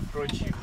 approach him